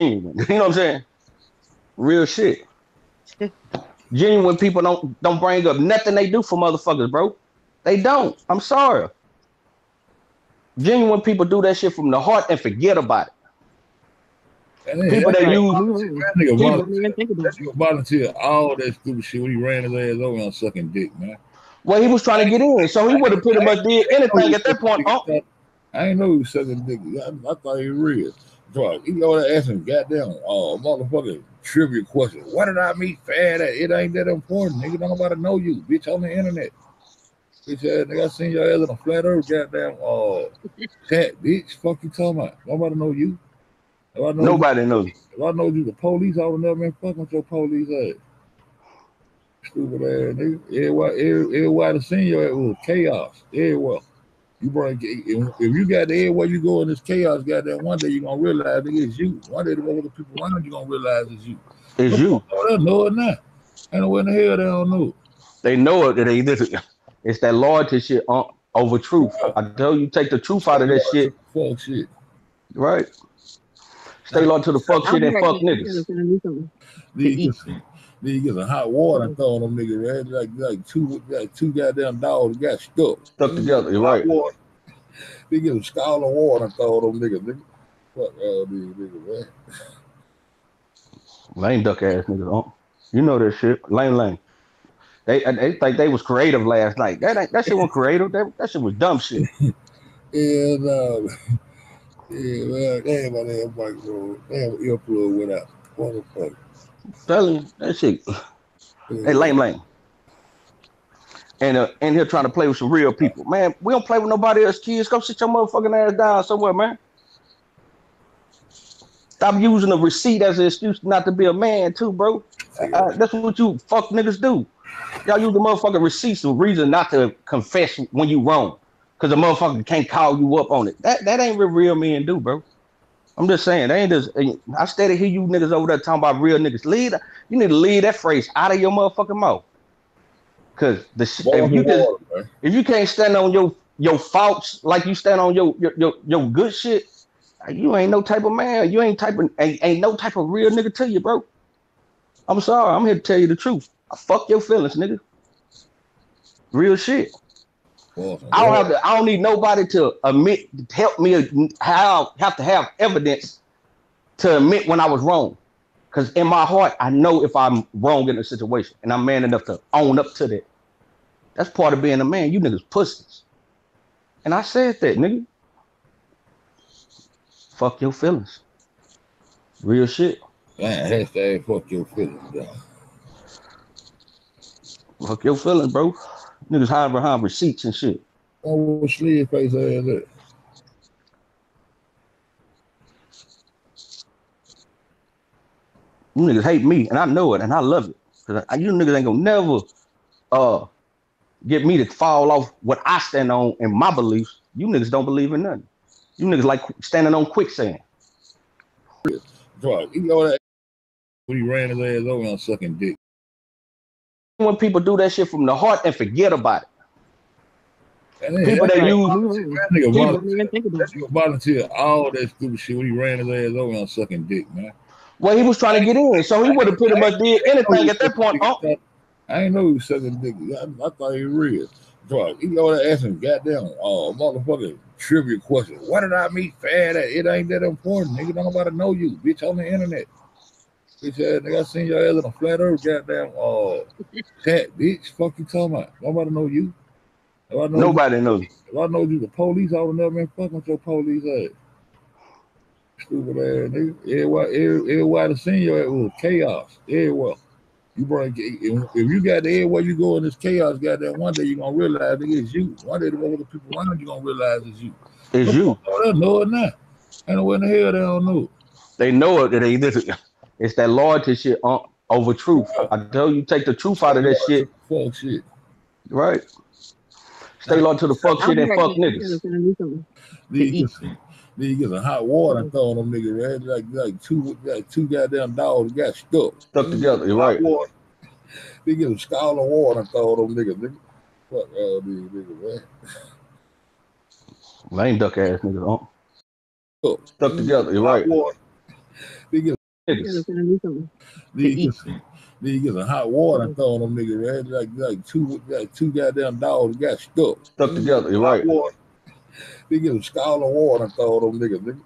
genuine. You know what I'm saying? Real shit. genuine people don't don't bring up nothing they do for motherfuckers, bro. They don't. I'm sorry. Genuine people do that shit from the heart and forget about it. People that use that nigga, volunteer, that nigga volunteer all that stupid shit when he ran his ass over on sucking dick, man. Well, he was trying to get in, so he would have pretty much did anything at that point. Oh. I ain't know he was sucking dick. I, I thought he was real. So you know what? Asking goddamn uh motherfucking trivia question. Why did I meet fat at? It ain't that important, nigga. Don't nobody know you, bitch, on the internet. Bitch ass nigga, I seen your ass on a flat earth, goddamn uh chat, bitch. Fuck you talking about? Nobody know you. Know Nobody you, knows. If I know you the police, I would never been fucking with your police ass. Stupid ass nigga. Everybody, everybody seen your ass was chaos. Everywhere. You bring if you got the everywhere you go in this chaos, goddamn, one day you're gonna realize it is you. One day the other people around you gonna realize it's you. It's you. They know it now. And when the hell they don't know. it. They know it. They listen. It's that loyalty shit on, over truth. I tell you, take the truth out of that shit. Fuck shit. Right. Stay loyal to the fuck shit and fuck niggas. Then you get some hot water and throw on them niggas, man. Like like two like two goddamn dogs got stuck. Stuck together, you're right. Water. They get a scalding water and throw on them niggas, nigga. Fuck all these niggas, man. Lame duck ass niggas, huh? You know that shit. Lame lame. They they think they was creative last night. That ain't, that shit wasn't creative. That, that shit was dumb shit. and um, yeah, man, damn my damn microphone. Damn earplug went out. You, that shit. Hey, lame, lame. And uh, and here trying to play with some real people. Man, we don't play with nobody else kids. Go sit your motherfucking ass down somewhere, man. Stop using a receipt as an excuse not to be a man, too, bro. Uh, that's what you fuck niggas do. Y'all use the motherfucking receipts as a reason not to confess when you wrong. Cause the motherfucker can't call you up on it. That that ain't what real men do, bro. I'm just saying, they ain't just. Eh, I steady hear you niggas over there talking about real niggas. Lead, you need to leave that phrase out of your motherfucking mouth. Cause the if you just, if you can't stand on your your faults like you stand on your your your, your good shit, eh, you ain't no type of man. You ain't type of ain't, ain't no type of real nigga to you, bro. I'm sorry. I'm here to tell you the truth. I fuck your feelings, nigga. Real shit. I don't have to. I don't need nobody to admit, help me. How have to have evidence to admit when I was wrong, because in my heart I know if I'm wrong in a situation, and I'm man enough to own up to that. That's part of being a man. You niggas pussies, and I said that, nigga. Fuck your feelings. Real shit. Man, hashtag fuck your feelings, bro. Fuck your feelings, bro. Niggas hiding behind receipts and shit. I Oh, sleeve face ass. You niggas hate me, and I know it, and I love it. Cause I, you niggas ain't gonna never uh get me to fall off what I stand on and my beliefs. You niggas don't believe in nothing. You niggas like standing on quicksand. Bro, you know that when he ran his ass over on sucking dick when people do that shit from the heart and forget about it. And people that use that nigga volunteer, that volunteer all that stupid shit when he ran his ass over on sucking dick, man. Well, he was trying to get in, so he would have pretty much did anything at that point. Oh. I ain't know he was sucking dick. I, I thought he was real. Bro, you know what? Asking goddamn uh, motherfucking trivia question. What did I meet fat at? It ain't that important, nigga. Don't nobody know you, bitch, on the internet. Bitch ass nigga, I seen your ass on a flat earth, goddamn uh chat, bitch. Fuck you talking about? Nobody know you. Know Nobody you, knows. If I know you the police, I would never been fucking with your police ass. Stupid ass nigga. Everybody, every, everybody seen your ass was chaos. Everywhere. You bring if you got the everywhere you go in this chaos, goddamn one day you're gonna realize nigga it's you. One day the other people around you gonna realize it's you. It's you. Oh, they know it now. And when the hell they don't know. They know it. They listen. It's that loyalty shit on, over truth. I tell you, take the truth out of that shit. Fuck shit. Right. Stay loyal to the fuck shit and fuck niggas. Then you get some hot water and throw on them niggas, man. Like like two like two goddamn dogs got stuck. Stuck mm-hmm. together, you're right. Water. They get a scalding water and throw on them niggas, nigga. Fuck all these niggas, man. Lame duck ass niggas, huh? Stuck together, you're right. They get niggas. gonna do something. Then you eat. get some, then you get some hot water and throw on them niggas, man. Like like two like two goddamn dogs got stuck. Stuck together, you're Hot right. water. They get a scald of water and throw on them niggas. nigga.